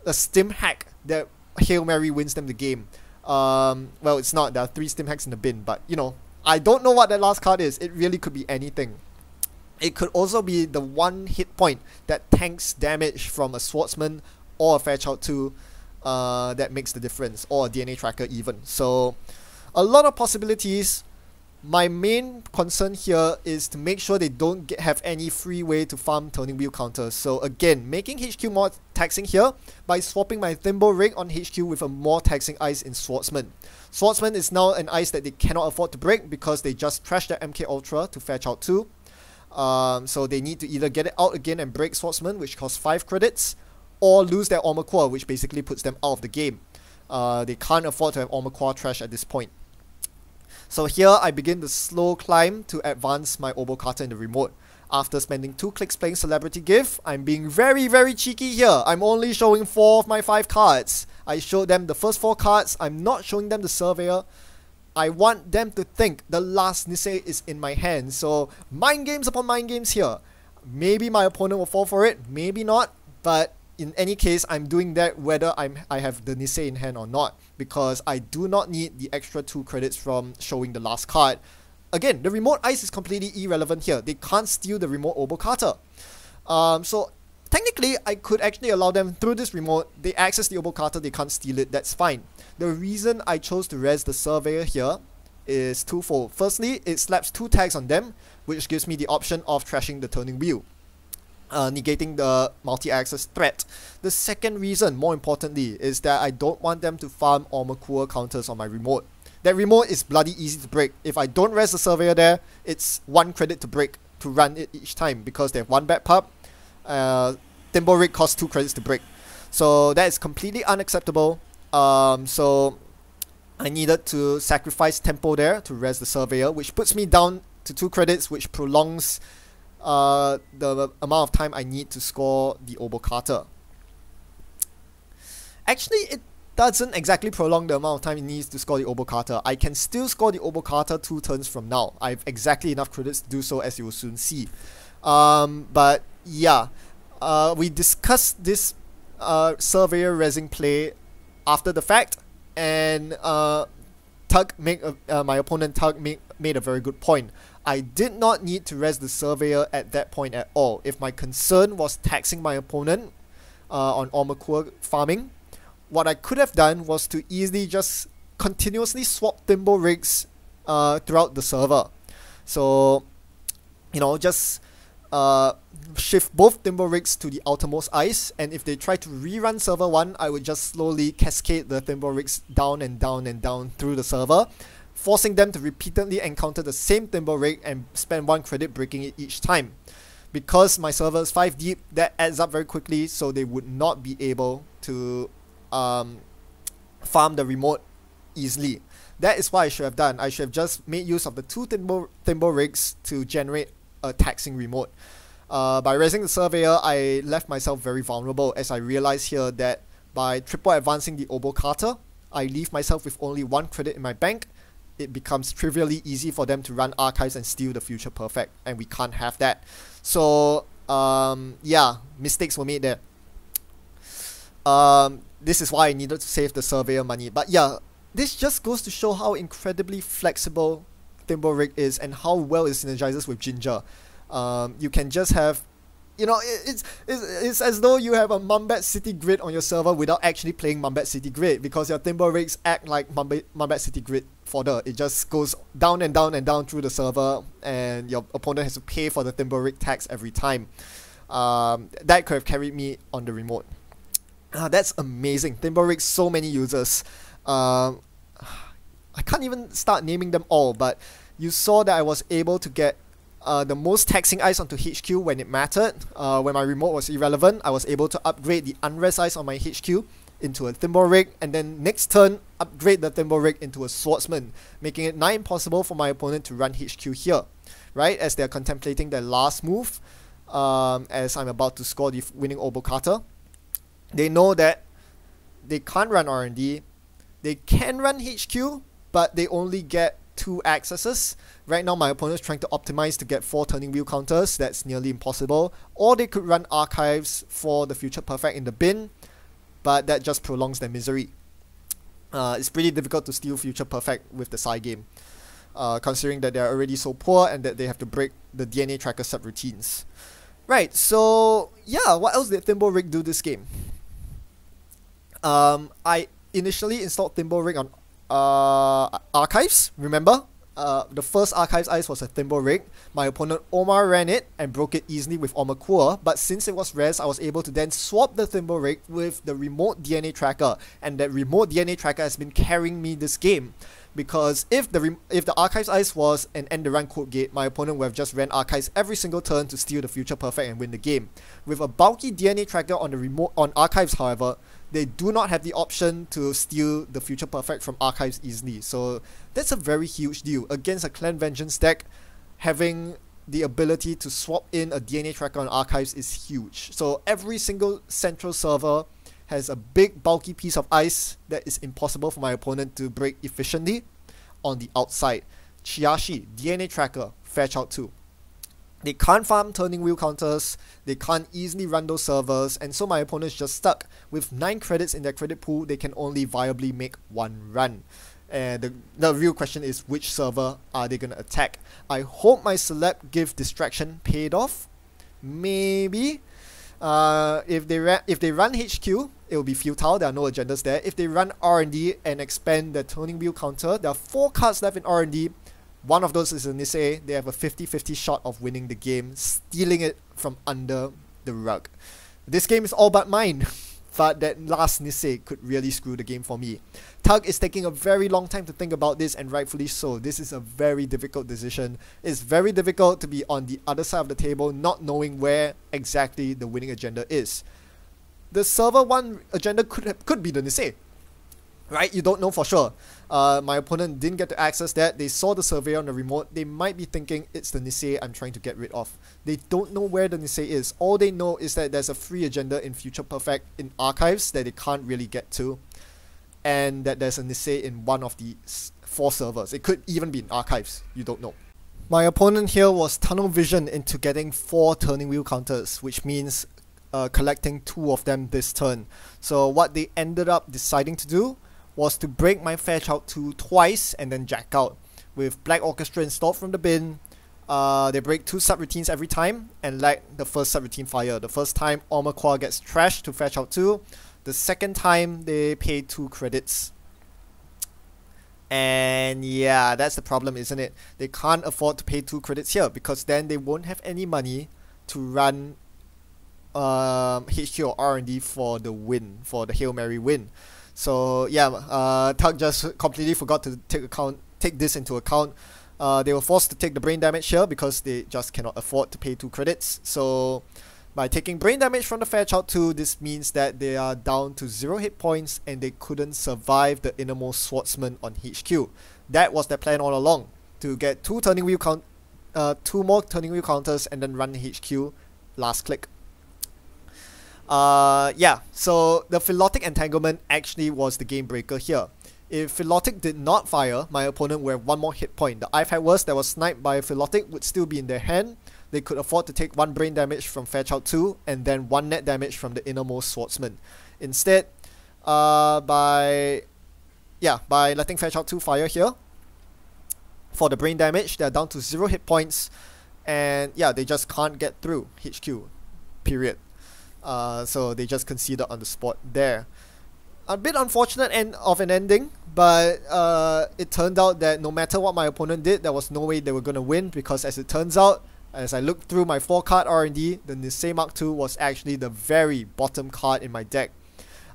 a stim hack that Hail Mary wins them the game. Um, well, it's not. There are three stim hacks in the bin, but you know, I don't know what that last card is. It really could be anything. It could also be the one hit point that tanks damage from a swordsman or a Fairchild 2 uh, that makes the difference, or a DNA tracker even. So, a lot of possibilities my main concern here is to make sure they don't get, have any free way to farm turning wheel counters. So again, making HQ more taxing here by swapping my Thimble Rig on HQ with a more taxing ice in Swordsman. Swordsman is now an ice that they cannot afford to break because they just trashed their MK Ultra to Fairchild 2. Um, so they need to either get it out again and break Swordsman, which costs 5 credits, or lose their Aumakua, which basically puts them out of the game. Uh, they can't afford to have Aumakua trash at this point. So here I begin the slow climb to advance my Obokata in the remote. After spending 2 clicks playing Celebrity Gift, I'm being very very cheeky here. I'm only showing 4 of my 5 cards. I showed them the first 4 cards, I'm not showing them the Surveyor. I want them to think the last Nisei is in my hand. So mind games upon mind games here. Maybe my opponent will fall for it, maybe not, but in any case, I'm doing that whether I'm I have the Nisei in hand or not because I do not need the extra two credits from showing the last card. Again, the remote ice is completely irrelevant here. They can't steal the remote Obokata. Um, so technically, I could actually allow them through this remote. They access the Obokata, they can't steal it. That's fine. The reason I chose to res the Surveyor here is twofold. Firstly, it slaps two tags on them, which gives me the option of trashing the turning wheel uh, negating the multi-axis threat. The second reason, more importantly, is that I don't want them to farm Aumakua counters on my remote. That remote is bloody easy to break. If I don't rest the surveyor there, it's one credit to break to run it each time because they have one bad pub. Uh, Thimble Rig costs two credits to break. So that is completely unacceptable. Um, so I needed to sacrifice tempo there to rest the surveyor, which puts me down to two credits, which prolongs uh, the amount of time I need to score the Obokata. Actually, it doesn't exactly prolong the amount of time it needs to score the Obokata. I can still score the Obokata two turns from now. I have exactly enough credits to do so as you will soon see. Um, but yeah, uh, we discussed this uh, Surveyor Resing play after the fact, and uh, Tug make uh, my opponent Tug make, made a very good point. I did not need to rest the surveyor at that point at all. If my concern was taxing my opponent uh, on Core farming, what I could have done was to easily just continuously swap Thimble rigs uh, throughout the server. So, you know, just uh, shift both Thimble rigs to the outermost ice, and if they try to rerun server 1, I would just slowly cascade the Thimble rigs down and down and down through the server, forcing them to repeatedly encounter the same Thimble rig and spend 1 credit breaking it each time. Because my server is 5 deep, that adds up very quickly, so they would not be able to um, farm the remote easily. That is what I should have done. I should have just made use of the two Thimble, Thimble rigs to generate a taxing remote. Uh, by raising the surveyor, I left myself very vulnerable as I realized here that by triple advancing the Obokata, I leave myself with only one credit in my bank. It becomes trivially easy for them to run archives and steal the future perfect, and we can't have that. So, um, yeah, mistakes were made there. Um, this is why I needed to save the surveyor money. But yeah, this just goes to show how incredibly flexible Thimble Rig is and how well it synergizes with Jinja. Um, you can just have you know, it's, it's, it's as though you have a Mumbad City Grid on your server without actually playing Mumbad City Grid because your Thimble rigs act like Mumbad, Mumbad City Grid fodder. It just goes down and down and down through the server, and your opponent has to pay for the Thimble rig tax every time. Um, that could have carried me on the remote. Ah, that's amazing. Thimble rigs, so many users. Um, I can't even start naming them all, but you saw that I was able to get uh, the most taxing ice onto HQ when it mattered. Uh, when my remote was irrelevant, I was able to upgrade the unrest ice on my HQ into a thimble rig, and then next turn, upgrade the thimble rig into a swordsman, making it nigh impossible for my opponent to run HQ here, right? As they're contemplating their last move, um, as I'm about to score the winning Obokata. They know that they can't run R&D, they can run HQ, but they only get two accesses. Right now, my opponent is trying to optimize to get four turning wheel counters. That's nearly impossible. Or they could run archives for the future perfect in the bin, but that just prolongs their misery. Uh, it's pretty difficult to steal future perfect with the side game, uh, considering that they're already so poor and that they have to break the DNA tracker subroutines. Right, so yeah, what else did Thimble Rig do this game? Um, I initially installed Thimble Rig on uh, archives. Remember, uh, the first archives ice was a thimble rig. My opponent Omar ran it and broke it easily with Aumakua, but since it was res, I was able to then swap the thimble rig with the remote DNA tracker, and that remote DNA tracker has been carrying me this game. Because if the if the archives ice was an end the run code gate, my opponent would have just ran archives every single turn to steal the future perfect and win the game. With a bulky DNA tracker on the remote on archives, however, they do not have the option to steal the future perfect from archives easily. So that's a very huge deal. Against a clan vengeance deck, having the ability to swap in a DNA tracker on archives is huge. So every single central server has a big bulky piece of ice that is impossible for my opponent to break efficiently on the outside. Chiyashi, DNA tracker, fetch out 2. They can't farm turning wheel counters, they can't easily run those servers, and so my opponent's just stuck. With 9 credits in their credit pool, they can only viably make one run. And the, the real question is which server are they gonna attack? I hope my celeb give distraction paid off. Maybe. Uh, if they if they run HQ, it will be futile. There are no agendas there. If they run R and D and expand the turning wheel counter, there are four cards left in R and D. One of those is a Nisei. They have a 50-50 shot of winning the game, stealing it from under the rug. This game is all but mine. [LAUGHS] but that last Nisei could really screw the game for me. Tug is taking a very long time to think about this, and rightfully so. This is a very difficult decision. It's very difficult to be on the other side of the table, not knowing where exactly the winning agenda is. The server one agenda could have, could be the Nisei, right? You don't know for sure. Uh, my opponent didn't get to access that. They saw the survey on the remote. They might be thinking it's the Nisei I'm trying to get rid of. They don't know where the Nisei is. All they know is that there's a free agenda in Future Perfect in archives that they can't really get to, and that there's a Nisei in one of the four servers. It could even be in archives. You don't know. My opponent here was tunnel vision into getting four turning wheel counters, which means uh, collecting two of them this turn. So what they ended up deciding to do was to break my fetch out to twice and then jack out. With Black Orchestra installed from the bin, uh, they break two subroutines every time and let the first subroutine fire. The first time, Aumakua gets trashed to fetch out two. The second time, they pay two credits. And yeah, that's the problem, isn't it? They can't afford to pay two credits here because then they won't have any money to run um, HQ or R&D for the win, for the Hail Mary win. So yeah, uh, Tug just completely forgot to take account, take this into account. Uh, they were forced to take the brain damage here because they just cannot afford to pay two credits. So by taking brain damage from the Fairchild 2, this means that they are down to 0 hit points and they couldn't survive the innermost swordsman on HQ. That was their plan all along, to get two turning wheel count uh, two more turning wheel counters and then run HQ last click. Uh, yeah, so the Philotic Entanglement actually was the game breaker here. If Philotic did not fire, my opponent would have one more hit point. The I've had worse that was sniped by Philotic would still be in their hand, they could afford to take one brain damage from Fairchild 2 and then one net damage from the innermost swordsman. Instead, uh, by yeah, by letting Fairchild 2 fire here, for the brain damage, they're down to zero hit points, and yeah, they just can't get through HQ, period. Uh, so they just conceded on the spot there. A bit unfortunate end of an ending, but uh, it turned out that no matter what my opponent did, there was no way they were gonna win because as it turns out, as I looked through my 4 card R&D, the Nisei Mark II was actually the very bottom card in my deck.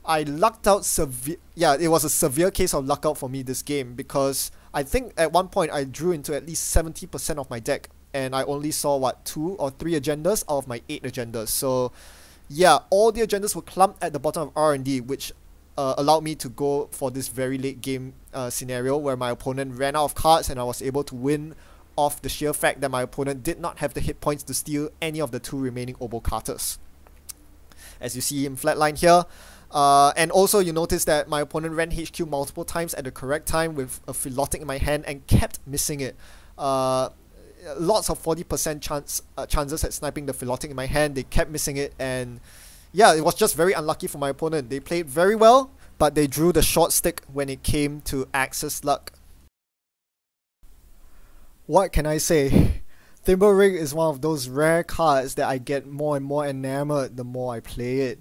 I lucked out severe. Yeah, it was a severe case of luck out for me this game because I think at one point I drew into at least 70% of my deck and I only saw what two or three agendas out of my eight agendas. So yeah, all the agendas were clumped at the bottom of R&D, which uh, allowed me to go for this very late game uh, scenario where my opponent ran out of cards and I was able to win off the sheer fact that my opponent did not have the hit points to steal any of the two remaining Obo Carters. As you see in flatline here, uh, and also you notice that my opponent ran HQ multiple times at the correct time with a Philotic in my hand and kept missing it. Uh, lots of 40% chance uh, chances at sniping the Philotic in my hand, they kept missing it and yeah, it was just very unlucky for my opponent. They played very well, but they drew the short stick when it came to Axis luck what can I say? [LAUGHS] Thimble-Rig is one of those rare cards that I get more and more enamored the more I play it.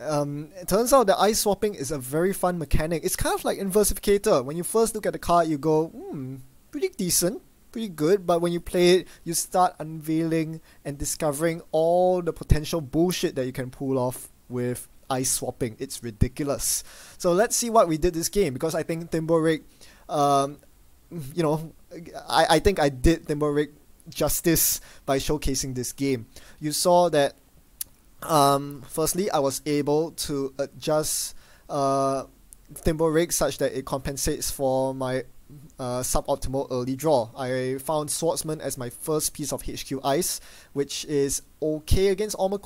Um, it turns out that ice swapping is a very fun mechanic. It's kind of like Inversificator. When you first look at the card, you go, hmm, pretty decent, pretty good. But when you play it, you start unveiling and discovering all the potential bullshit that you can pull off with ice swapping. It's ridiculous. So let's see what we did this game because I think Thimble-Rig, um, you know, I, I think I did Thimble-Rig justice by showcasing this game. You saw that um, firstly I was able to adjust uh, Thimble-Rig such that it compensates for my uh, suboptimal early draw. I found Swordsman as my first piece of HQ Ice, which is okay against Armour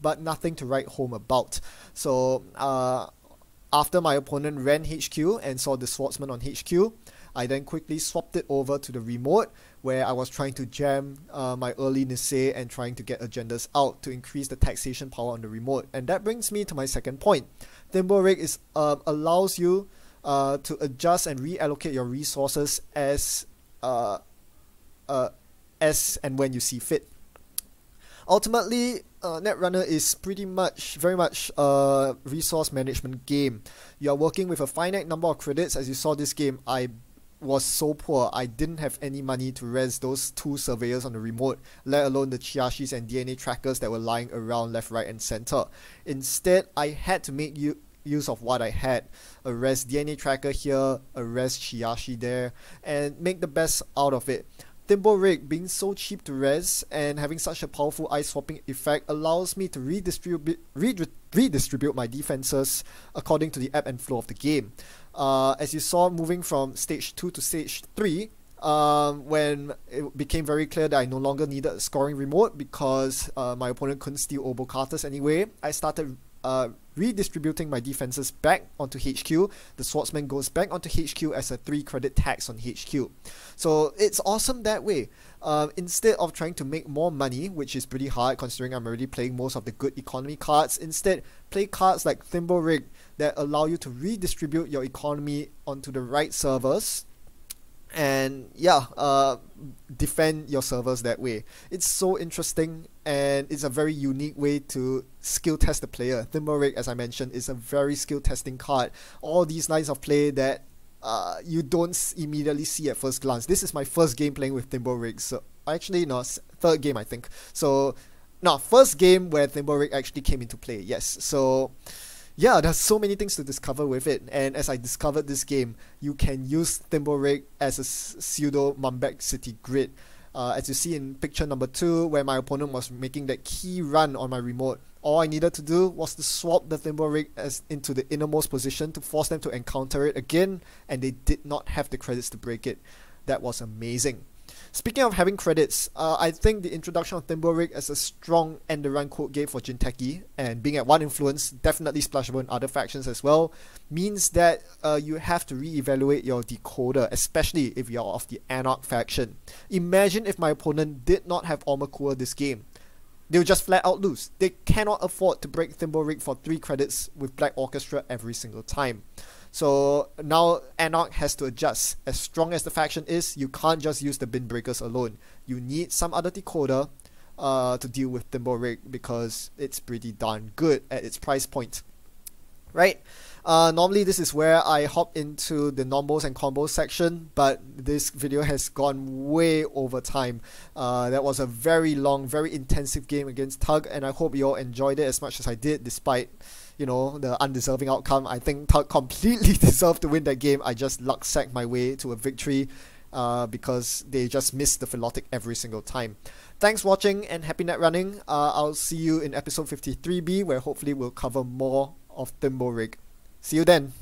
but nothing to write home about. So uh, after my opponent ran HQ and saw the Swordsman on HQ, I then quickly swapped it over to the remote where I was trying to jam uh, my early Nisei and trying to get agendas out to increase the taxation power on the remote. And that brings me to my second point. Thimble-Rig is uh, allows you uh, to adjust and reallocate your resources as uh, uh, as and when you see fit. Ultimately, uh, Netrunner is pretty much, very much a resource management game. You are working with a finite number of credits. As you saw this game, I was so poor, I didn't have any money to res those two surveyors on the remote, let alone the Chiyashis and DNA trackers that were lying around left, right, and center. Instead, I had to make u- use of what I had a res DNA tracker here, a res Chiyashi there, and make the best out of it. Thimble-Rig being so cheap to res and having such a powerful eye swapping effect allows me to redistribute, redistribute my defenses according to the ebb and flow of the game uh, as you saw moving from stage 2 to stage 3, um, when it became very clear that I no longer needed a scoring remote because uh, my opponent couldn't steal Obo Carters anyway, I started uh, redistributing my defenses back onto HQ. The Swordsman goes back onto HQ as a 3 credit tax on HQ. So it's awesome that way. Uh, instead of trying to make more money, which is pretty hard considering I'm already playing most of the good economy cards, instead play cards like Thimble-Rig that allow you to redistribute your economy onto the right servers and yeah uh, defend your servers that way it's so interesting and it's a very unique way to skill test the player Thimble-Rig as i mentioned is a very skill testing card all these lines of play that uh, you don't immediately see at first glance. This is my first game playing with Thimblerig, so actually no, third game I think. So, no, first game where Thimblerig actually came into play. Yes, so yeah, there's so many things to discover with it. And as I discovered this game, you can use Thimblerig as a pseudo Mumbad City grid. Uh, as you see in picture number two, where my opponent was making that key run on my remote, all I needed to do was to swap the Thimblerig as into the innermost position to force them to encounter it again, and they did not have the credits to break it. That was amazing. Speaking of having credits, uh, I think the introduction of Thimblerig as a strong end run code game for Jinteki and being at one influence, definitely splashable in other factions as well, means that uh, you have to re-evaluate your decoder, especially if you're of the Anarch faction. Imagine if my opponent did not have Core this game. They'll just flat out lose. They cannot afford to break Thimblerig for 3 credits with Black Orchestra every single time. So now Anarch has to adjust. As strong as the faction is, you can't just use the bin breakers alone. You need some other decoder uh, to deal with Thimblerig because it's pretty darn good at its price point. Right? Uh, normally this is where I hop into the nombos and combos section, but this video has gone way over time. Uh, that was a very long, very intensive game against Tug, and I hope you all enjoyed it as much as I did, despite you know, the undeserving outcome. I think Tug completely [LAUGHS] deserved to win that game. I just luck sacked my way to a victory uh, because they just missed the Philotic every single time. Thanks for watching and happy net running. Uh, I'll see you in episode 53B where hopefully we'll cover more of Thimblerig. See you then.